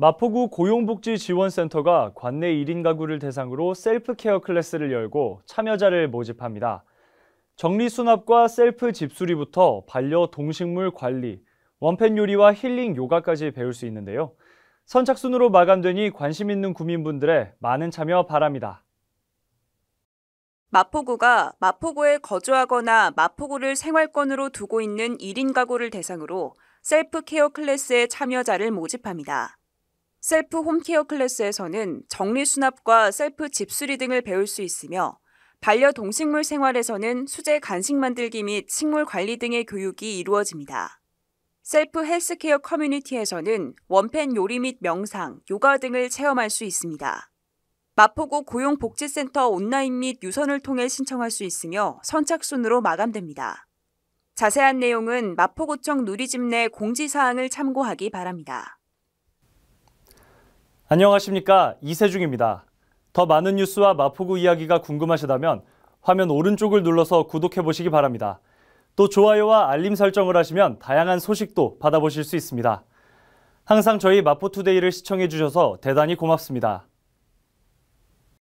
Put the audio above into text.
마포구 고용복지지원센터가 관내 1인 가구를 대상으로 self care class를 열고 참여자를 모집합니다. 정리수납과 셀프 집수리부터 반려 동식물 관리, one pan 요리와 힐링 요가까지 배울 수 있는데요. 선착순으로 마감되니 관심 있는 구민분들의 많은 참여 바랍니다. 마포구가 마포구에 거주하거나 마포구를 생활권으로 두고 있는 1인 가구를 대상으로 self care class에 참여자를 모집합니다. self home care class에서는 정리 수납과 셀프 집수리 등을 배울 수 있으며 반려 동식물 생활에서는 수제 간식 만들기 및 식물 관리 등의 교육이 이루어집니다. self healthcare 커뮤니티에서는 one pan 요리 및 명상, 요가 등을 체험할 수 있습니다. 마포구 고용복지센터 온라인 및 유선을 통해 신청할 수 있으며 선착순으로 마감됩니다. 자세한 내용은 마포구청 누리집 내 공지사항을 참고하기 바랍니다. 안녕하십니까 이세중입니다. 더 많은 뉴스와 마포구 이야기가 궁금하시다면 화면 오른쪽을 눌러서 구독해 보시기 바랍니다. 또 좋아요와 알림 설정을 하시면 다양한 소식도 받아보실 수 있습니다. 항상 저희 마포투데이를 시청해 주셔서 대단히 고맙습니다.